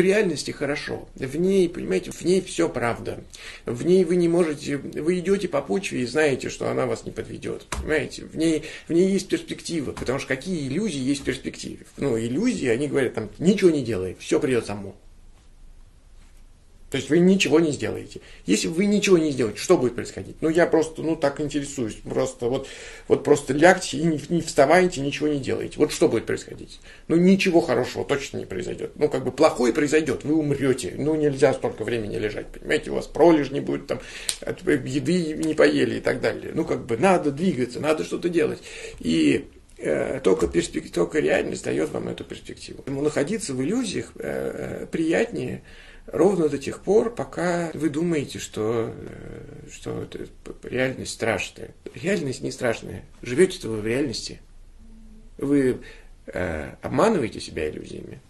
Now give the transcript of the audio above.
в реальности хорошо. В ней, понимаете, в ней все правда. В ней вы не можете, вы идете по почве и знаете, что она вас не подведет. Понимаете, в ней, в ней есть перспектива, потому что какие иллюзии есть в перспективе. Ну, иллюзии, они говорят, там, ничего не делай, все придет само. То есть вы ничего не сделаете. Если вы ничего не сделаете, что будет происходить? Ну, я просто, ну, так интересуюсь. Просто вот, вот просто лягте и не, не вставайте, ничего не делаете. Вот что будет происходить? Ну, ничего хорошего точно не произойдет. Ну, как бы плохое произойдет, вы умрете. Ну, нельзя столько времени лежать, понимаете? У вас пролежь не будет, там, еды не поели и так далее. Ну, как бы надо двигаться, надо что-то делать. И э, только, перспектив, только реальность дает вам эту перспективу. Находиться в иллюзиях э, приятнее, ровно до тех пор, пока вы думаете, что, э, что реальность страшная. Реальность не страшная. Живете-то вы в реальности. Вы э, обманываете себя иллюзиями.